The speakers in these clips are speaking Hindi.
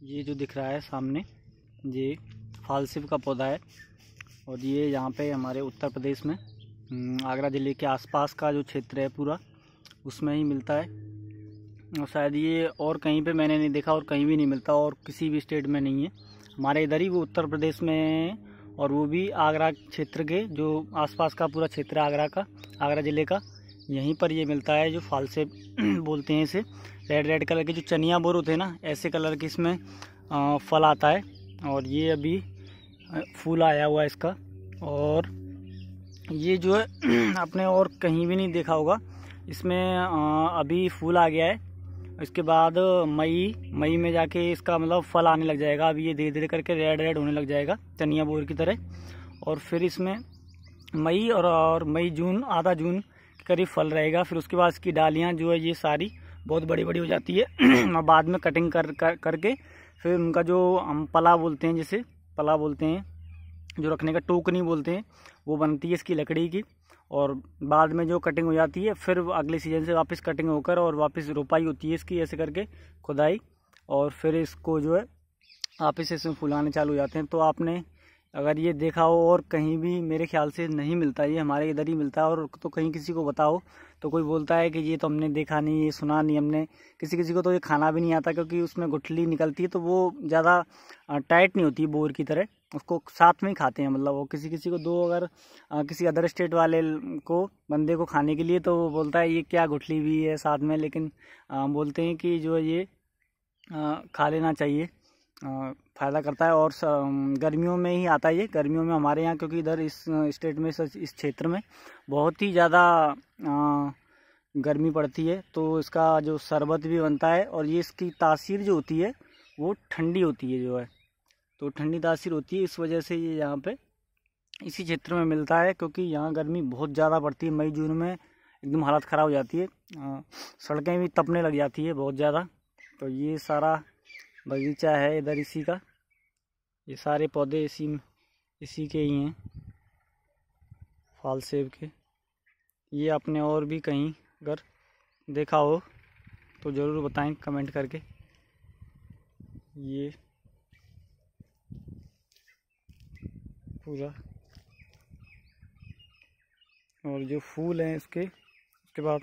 ये जो दिख रहा है सामने ये फालसिप का पौधा है। और ये यहाँ पे हमारे उत्तर प्रदेश में हम्म, आगरा ज़िले के आसपास का जो क्षेत्र है पूरा उसमें ही मिलता है। और शायद ये और कहीं पे मैंने नहीं देखा और कहीं भी नहीं मिलता और किसी भी स्टेट में नहीं है। हमारे इधर ही वो उत्तर प्रदेश में और वो भी आगरा क्षेत्र के जो आसपास का पूरा क्षेत्र है आगरा का आगरा ज़िले का। यहीं पर ये मिलता है जो फाल से बोलते हैं इसे। रेड रेड कलर के जो चनिया बोर होते हैं ना ऐसे कलर के इसमें फल आता है। और ये अभी फूल आया हुआ है इसका। और ये जो है आपने और कहीं भी नहीं देखा होगा इसमें अभी फूल आ गया है। इसके बाद मई मई में जाके इसका मतलब फल आने लग जाएगा। अभी ये धीरे धीरे करके रेड रेड होने लग जाएगा चनिया बोर की तरह। और फिर इसमें मई और, और मई जून आधा जून करीब फल रहेगा। फिर उसके बाद इसकी डालियाँ जो है ये सारी बहुत बड़ी बड़ी हो जाती है। और बाद में कटिंग कर, कर करके फिर उनका जो हम पला बोलते हैं जैसे पला बोलते हैं जो रखने का टोकनी बोलते हैं वो बनती है इसकी लकड़ी की। और बाद में जो कटिंग हो जाती है फिर अगले सीज़न से वापस कटिंग होकर और वापस रोपाई होती है इसकी ऐसे करके खुदाई। और फिर इसको जो है वापस इसमें फुलाने चालू हो जाते हैं। तो आपने अगर ये देखा हो और कहीं भी मेरे ख्याल से नहीं मिलता, ये हमारे इधर ही मिलता है और तो कहीं किसी को बताओ तो कोई बोलता है कि ये तो हमने देखा नहीं, ये सुना नहीं हमने। किसी किसी को तो ये खाना भी नहीं आता क्योंकि उसमें गुठली निकलती है तो वो ज़्यादा टाइट नहीं होती बोर की तरह। उसको साथ में ही खाते हैं मतलब वो। किसी किसी को दो अगर किसी अदर स्टेट वाले को, बंदे को खाने के लिए तो वो बोलता है, ये क्या गुठली भी है साथ में? लेकिन बोलते हैं कि जो ये खा लेना चाहिए। फ़ायदा करता है और गर्मियों में ही आता है ये। गर्मियों में हमारे यहाँ, क्योंकि इधर इस स्टेट में, इस क्षेत्र में बहुत ही ज़्यादा गर्मी पड़ती है। तो इसका जो शरबत भी बनता है और ये इसकी तासीर जो होती है, वो ठंडी होती है जो है। तो ठंडी तासीर होती है, इस वजह से ये यहाँ पे इसी क्षेत्र में मिलता है, क्योंकि यहाँ गर्मी बहुत ज़्यादा पड़ती है। मई, जून में एकदम हालत ख़राब हो जाती है। सड़कें भी तपने लग जाती है बहुत ज़्यादा। तो ये सारा बगीचा है इधर इसी का। ये सारे पौधे इसी इसी के ही हैं फाल सेब के। ये आपने और भी कहीं अगर देखा हो तो ज़रूर बताएँ कमेंट करके। ये पूरा। और जो फूल हैं इसके, उसके बाद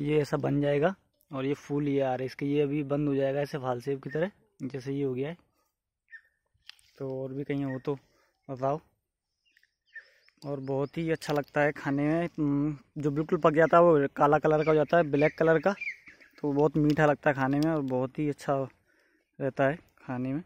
ये ऐसा बन जाएगा। और ये फूल ये आ रहा है। इसके ये अभी बंद हो जाएगा ऐसे फाल सेब की तरह जैसे ये हो गया है। तो और भी कहीं हो तो बताओ। और बहुत ही अच्छा लगता है खाने में। हम्म, जो बिल्कुल पक जाता है वो काला कलर का हो जाता है ब्लैक कलर का। तो बहुत मीठा लगता है खाने में और बहुत ही अच्छा रहता है खाने में।